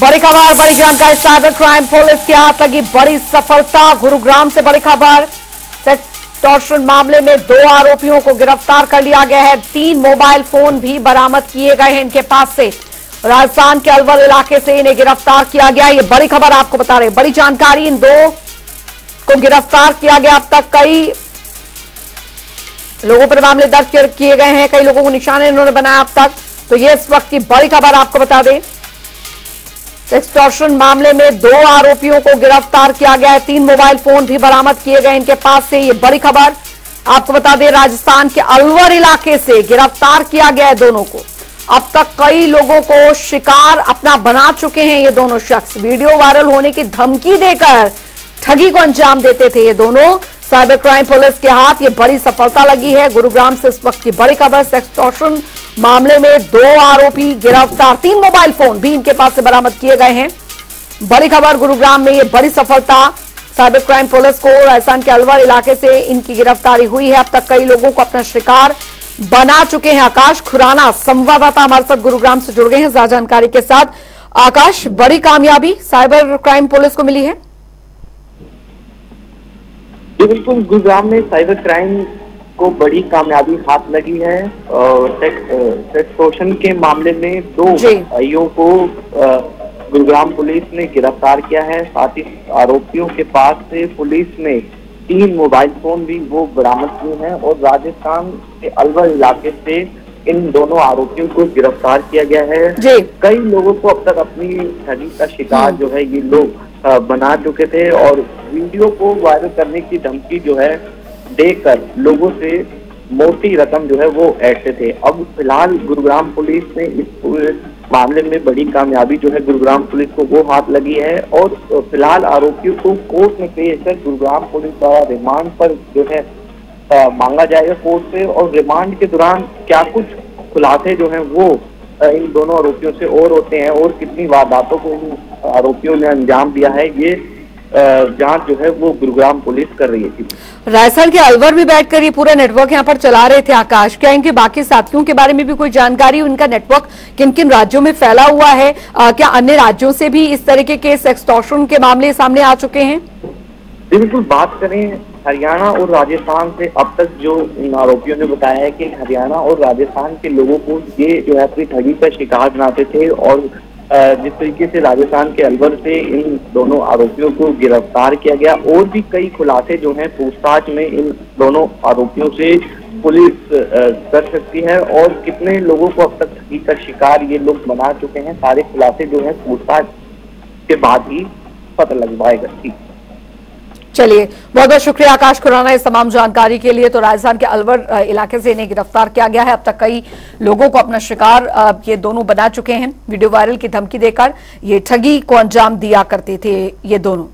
बड़ी खबर, बड़ी जानकारी, साइबर क्राइम, पुलिस के हाथ लगी बड़ी सफलता, गुरुग्राम से बड़ी खबर। टॉर्शन मामले में दो आरोपियों को गिरफ़्तार कर लिया गया है। तीन मोबाइल फ़ोन भी बरामद किए गए हैं इनके पास से। राजस्थान के अलवर इलाके से इन्हें गिरफ़्तार किया गया। ये बड़ी खबर आपको बता रहे बड़ी जानकारी, इन दो को गिरफ़्तार किया गया। अब तक कई लोगों पर मामले दर्ज किए गए हैं, कई लोगों को निशाने इन्होंने बनाया अब तक। तो ये इस वक्त की बड़ी खबर आपको बता दें। एक्सटॉर्शन मामले में दो आरोपियों को गिरफ़्तार किया गया है। तीन मोबाइल फ़ोन भी बरामद किए गए इनके पास से। ये बड़ी खबर। आपको बता दें, राजस्थान के अलवर इलाके से गिरफ़्तार किया गया है दोनों को। अब तक कई लोगों को शिकार अपना बना चुके हैं ये दोनों शख्स। वीडियो वायरल होने की धमकी देकर ठगी को अंजाम देते थे ये दोनों। साइबर क्राइम पुलिस के हाथ ये बड़ी सफलता लगी है। गुरुग्राम से इस वक्त की बड़ी खबर। सेक्सटॉर्शन मामले में दो आरोपी गिरफ़्तार, तीन मोबाइल फ़ोन भी इनके पास से बरामद किए गए हैं। बड़ी खबर, गुरुग्राम में ये बड़ी सफलता। साइबर क्राइम पुलिस को राजस्थान के अलवर इलाके से इनकी गिरफ्तारी हुई है। अब तक कई लोगों को अपना शिकार बना चुके हैं आकाश खुराना। संवाददाता हमारे साथ गुरुग्राम से जुड़ गए हैं। ज़्यादा जानकारी के साथ आकाश, बड़ी कामयाबी साइबर क्राइम पुलिस को मिली है। बिल्कुल, गुरुग्राम में साइबर क्राइम को बड़ी कामयाबी हाथ लगी है सेक्सोशन के मामले में दो भाइयों को गुरुग्राम पुलिस ने गिरफ़्तार किया है। साथ ही आरोपियों के पास से पुलिस ने तीन मोबाइल फ़ोन भी वो बरामद किए हैं और राजस्थान के अलवर इलाके से इन दोनों आरोपियों को गिरफ़्तार किया गया है। कई लोगों को अब तक अपनी ठगी का शिकार हम्म। जो है ये लोग बना चुके थे और वीडियो को वायरल करने की धमकी जो है देकर लोगों से मोटी रकम जो है वो ऐसे थे। अब फ़िलहाल गुरुग्राम पुलिस ने इस पूरे मामले में बड़ी कामयाबी जो है गुरुग्राम पुलिस को वो हाथ लगी है और फ़िलहाल आरोपियों को कोर्ट में पेश कर गुरुग्राम पुलिस द्वारा रिमांड पर जो है आ, मांगा जाएगा कोर्ट से और रिमांड के दौरान क्या कुछ खुलासे जो है वो इन दोनों आरोपियों से और होते हैं और कितनी वारदातों को इन आरोपियों ने अंजाम दिया है ये जाँच जो है वो गुरुग्राम पुलिस कर रही है राजस्थान के अलवर में बैठकर ये पूरा नेटवर्क यहाँ पर चला रहे थे आकाश। क्या इनके बाकी साथियों के बारे में भी कोई जानकारी? उनका नेटवर्क किन किन राज्यों में फैला हुआ है? आ, क्या अन्य राज्यों से भी इस तरीके के सेक्सटॉर्शन के मामले सामने आ चुके हैं? बिल्कुल बात करें हरियाणा और राजस्थान से अब तक जो इन आरोपियों ने बताया है कि हरियाणा और राजस्थान के लोगों को ये जो है अपनी ठगी का शिकार बनाते थे और जिस तरीके से राजस्थान के अलवर से इन दोनों आरोपियों को गिरफ़्तार किया गया, और भी कई खुलासे जो हैं पूछताछ में इन दोनों आरोपियों से पुलिस कर सकती है, और कितने लोगों को अब तक ठगी का शिकार ये लोग बना चुके हैं, सारे खुलासे जो हैं पूछताछ के बाद ही पता लग पाएगा ठीक चलिए, बहुत बहुत शुक्रिया आकाश खुराना इस तमाम जानकारी के लिए। तो राजस्थान के अलवर इलाके से इन्हें गिरफ़्तार किया गया है। अब तक कई लोगों को अपना शिकार ये दोनों बना चुके हैं। वीडियो वायरल की धमकी देकर ये ठगी को अंजाम दिया करते थे ये दोनों।